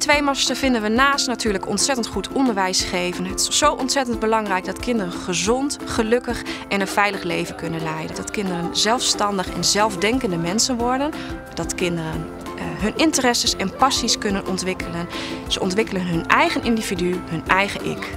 Tweemaster vinden we naast natuurlijk ontzettend goed onderwijs geven. Het is zo ontzettend belangrijk dat kinderen gezond, gelukkig en een veilig leven kunnen leiden. Dat kinderen zelfstandig en zelfdenkende mensen worden. Dat kinderen uh, hun interesses en passies kunnen ontwikkelen. Ze ontwikkelen hun eigen individu, hun eigen ik.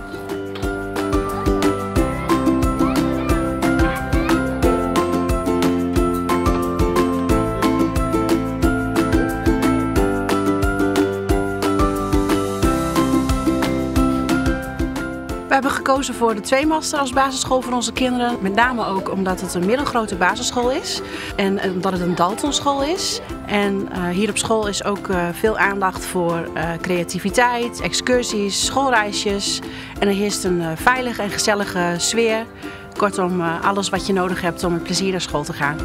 We hebben gekozen voor de Tweemaster als basisschool voor onze kinderen. Met name ook omdat het een middelgrote basisschool is. En eh, omdat het een Daltonschool is. En uh, hier op school is ook uh, veel aandacht voor uh, creativiteit, excursies, schoolreisjes. En er heerst een veilige en gezellige sfeer. Kortom, alles wat je nodig hebt om met plezier naar school te gaan.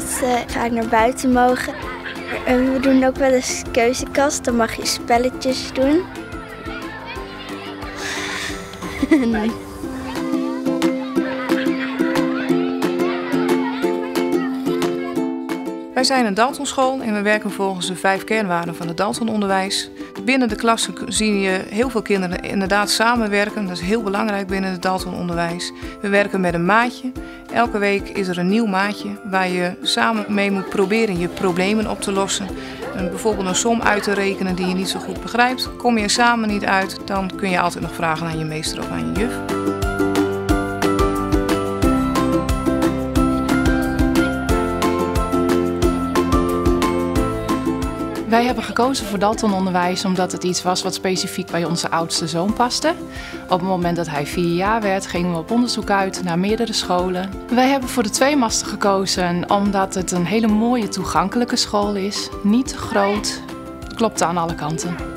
Dat ze graag naar buiten mogen. En we doen ook wel eens keuzekast, dan mag je spelletjes doen. Wij zijn een Daltonschool en we werken volgens de vijf kernwaarden van het Daltononderwijs. Binnen de klasse zie je heel veel kinderen inderdaad samenwerken. Dat is heel belangrijk binnen het Daltononderwijs. We werken met een maatje. Elke week is er een nieuw maatje waar je samen mee moet proberen je problemen op te lossen. En bijvoorbeeld een som uit te rekenen die je niet zo goed begrijpt. Kom je samen niet uit, dan kun je altijd nog vragen aan je meester of aan je juf. Wij hebben gekozen voor Daltononderwijs omdat het iets was wat specifiek bij onze oudste zoon paste. Op het moment dat hij vier jaar werd, gingen we op onderzoek uit naar meerdere scholen. Wij hebben voor de tweemaster gekozen omdat het een hele mooie toegankelijke school is. Niet te groot, klopt aan alle kanten.